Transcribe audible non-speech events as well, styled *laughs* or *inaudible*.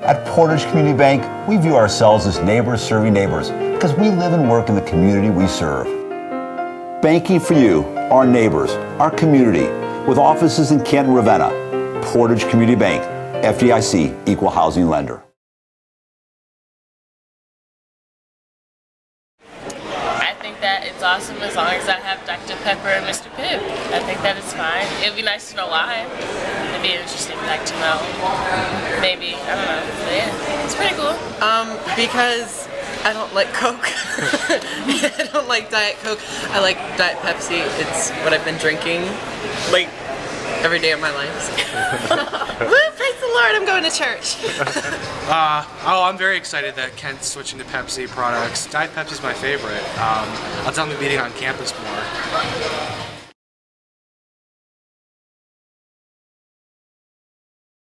At Portage Community Bank, we view ourselves as neighbors serving neighbors because we live and work in the community we serve. Banking for you, our neighbors, our community, with offices in Canton, Ravenna. Portage Community Bank, FDIC, equal housing lender. I think that it's awesome as long as I have Dr. Pepper and Mr. Pibb. I think that it's fine. It would be nice to know why. It'd be interesting to know. Maybe, I don't know. But yeah, it's pretty cool. Um, because I don't like Coke. *laughs* I don't like Diet Coke. I like Diet Pepsi. It's what I've been drinking like every day of my life. *laughs* Woo, praise the Lord, I'm going to church. *laughs* Uh, oh, I'm very excited that Kent's switching to Pepsi products. Diet Pepsi's my favorite. Um, I'll tell him to be eating on campus more.